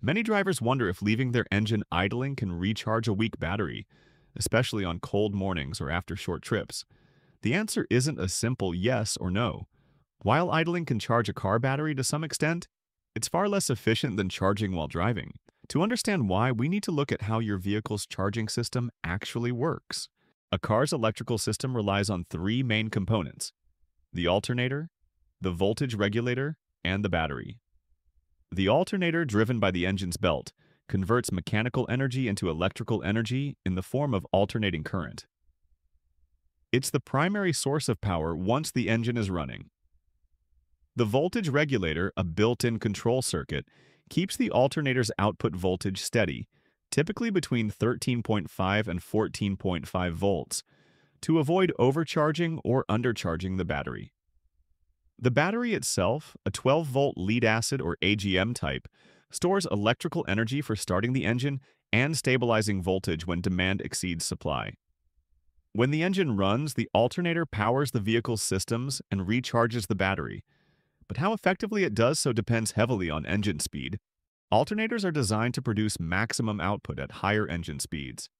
Many drivers wonder if leaving their engine idling can recharge a weak battery, especially on cold mornings or after short trips. The answer isn't a simple yes or no. While idling can charge a car battery to some extent, it's far less efficient than charging while driving. To understand why, we need to look at how your vehicle's charging system actually works. A car's electrical system relies on three main components the alternator, the voltage regulator, and the battery. The alternator, driven by the engine's belt, converts mechanical energy into electrical energy in the form of alternating current. It's the primary source of power once the engine is running. The voltage regulator, a built-in control circuit, keeps the alternator's output voltage steady, typically between 13.5 and 14.5 volts, to avoid overcharging or undercharging the battery. The battery itself, a 12-volt lead-acid or AGM type, stores electrical energy for starting the engine and stabilizing voltage when demand exceeds supply. When the engine runs, the alternator powers the vehicle's systems and recharges the battery. But how effectively it does so depends heavily on engine speed. Alternators are designed to produce maximum output at higher engine speeds.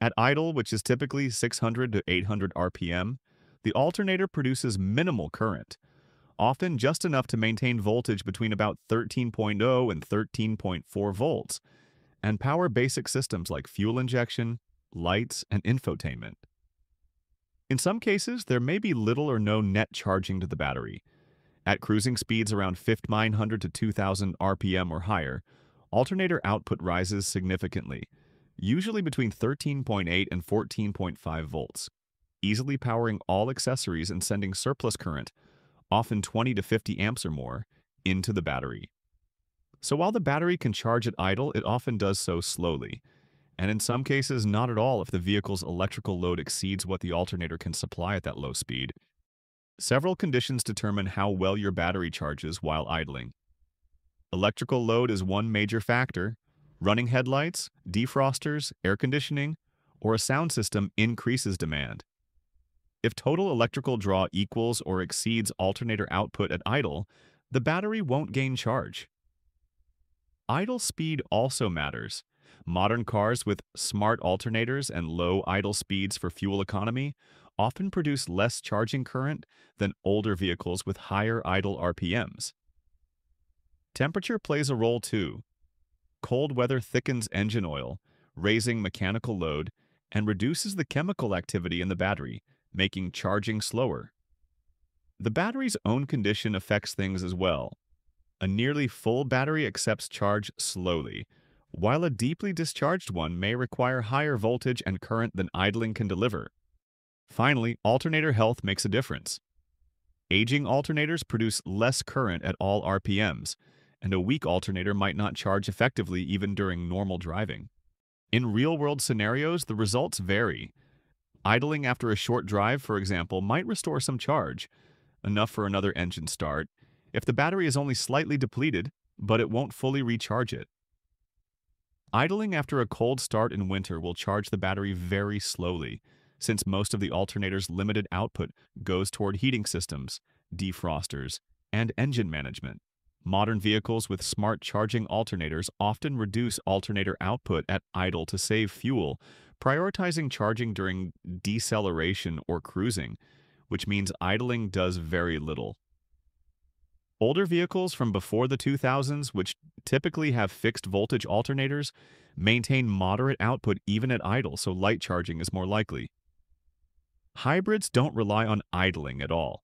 At idle, which is typically 600 to 800 RPM, the alternator produces minimal current, often just enough to maintain voltage between about 13.0 and 13.4 volts, and power basic systems like fuel injection, lights, and infotainment. In some cases, there may be little or no net charging to the battery. At cruising speeds around 5900 to 2000 RPM or higher, alternator output rises significantly, usually between 13.8 and 14.5 volts, easily powering all accessories and sending surplus current often 20 to 50 amps or more, into the battery. So while the battery can charge at idle, it often does so slowly, and in some cases not at all if the vehicle's electrical load exceeds what the alternator can supply at that low speed. Several conditions determine how well your battery charges while idling. Electrical load is one major factor. Running headlights, defrosters, air conditioning, or a sound system increases demand. If total electrical draw equals or exceeds alternator output at idle, the battery won't gain charge. Idle speed also matters. Modern cars with smart alternators and low idle speeds for fuel economy often produce less charging current than older vehicles with higher idle RPMs. Temperature plays a role too. Cold weather thickens engine oil, raising mechanical load, and reduces the chemical activity in the battery, making charging slower. The battery's own condition affects things as well. A nearly full battery accepts charge slowly, while a deeply discharged one may require higher voltage and current than idling can deliver. Finally, alternator health makes a difference. Aging alternators produce less current at all RPMs, and a weak alternator might not charge effectively even during normal driving. In real-world scenarios, the results vary, Idling after a short drive, for example, might restore some charge, enough for another engine start, if the battery is only slightly depleted, but it won't fully recharge it. Idling after a cold start in winter will charge the battery very slowly, since most of the alternator's limited output goes toward heating systems, defrosters, and engine management. Modern vehicles with smart charging alternators often reduce alternator output at idle to save fuel, prioritizing charging during deceleration or cruising, which means idling does very little. Older vehicles from before the 2000s, which typically have fixed voltage alternators, maintain moderate output even at idle, so light charging is more likely. Hybrids don't rely on idling at all.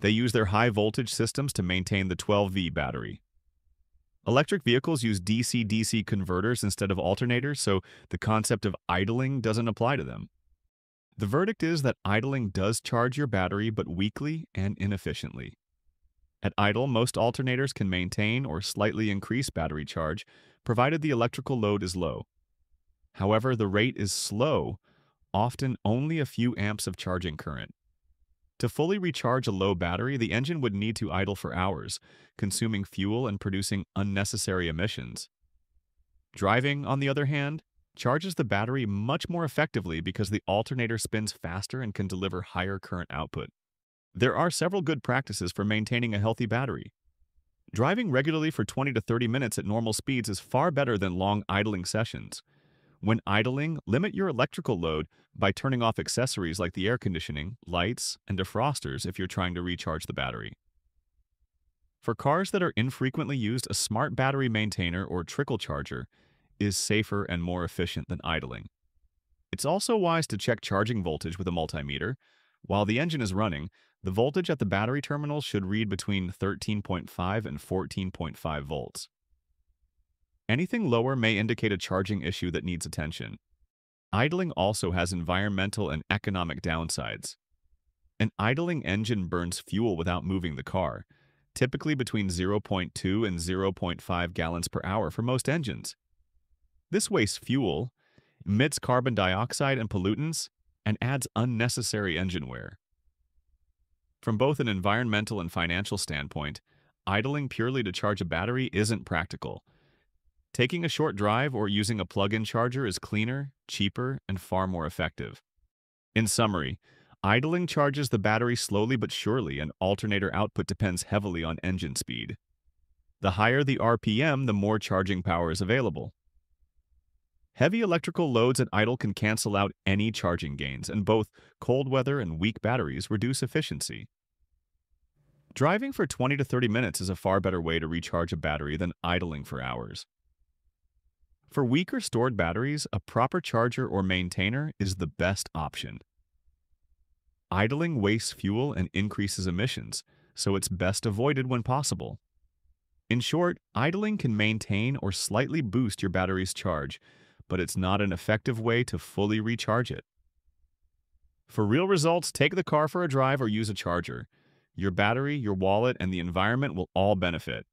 They use their high voltage systems to maintain the 12V battery. Electric vehicles use DC-DC converters instead of alternators, so the concept of idling doesn't apply to them. The verdict is that idling does charge your battery, but weakly and inefficiently. At idle, most alternators can maintain or slightly increase battery charge, provided the electrical load is low. However, the rate is slow, often only a few amps of charging current. To fully recharge a low battery, the engine would need to idle for hours, consuming fuel and producing unnecessary emissions. Driving, on the other hand, charges the battery much more effectively because the alternator spins faster and can deliver higher current output. There are several good practices for maintaining a healthy battery. Driving regularly for 20 to 30 minutes at normal speeds is far better than long idling sessions. When idling, limit your electrical load by turning off accessories like the air conditioning, lights, and defrosters if you're trying to recharge the battery. For cars that are infrequently used, a smart battery maintainer or trickle charger is safer and more efficient than idling. It's also wise to check charging voltage with a multimeter. While the engine is running, the voltage at the battery terminal should read between 13.5 and 14.5 volts. Anything lower may indicate a charging issue that needs attention. Idling also has environmental and economic downsides. An idling engine burns fuel without moving the car, typically between 0.2 and 0.5 gallons per hour for most engines. This wastes fuel, emits carbon dioxide and pollutants, and adds unnecessary engine wear. From both an environmental and financial standpoint, idling purely to charge a battery isn't practical. Taking a short drive or using a plug-in charger is cleaner, cheaper, and far more effective. In summary, Idling charges the battery slowly but surely, and alternator output depends heavily on engine speed. The higher the RPM, the more charging power is available. Heavy electrical loads at idle can cancel out any charging gains, and both cold weather and weak batteries reduce efficiency. Driving for 20 to 30 minutes is a far better way to recharge a battery than idling for hours. For weaker stored batteries, a proper charger or maintainer is the best option. Idling wastes fuel and increases emissions, so it's best avoided when possible. In short, idling can maintain or slightly boost your battery's charge, but it's not an effective way to fully recharge it. For real results, take the car for a drive or use a charger. Your battery, your wallet, and the environment will all benefit.